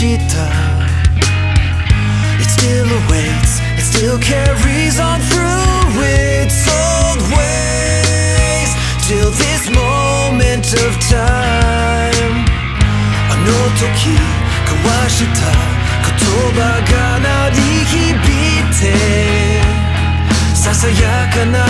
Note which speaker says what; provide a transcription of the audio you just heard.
Speaker 1: Conchita It still awaits, it still carries on through its old ways. Till this moment of time. Ano toki kawashita kotoba ga narihibite Sasayaka na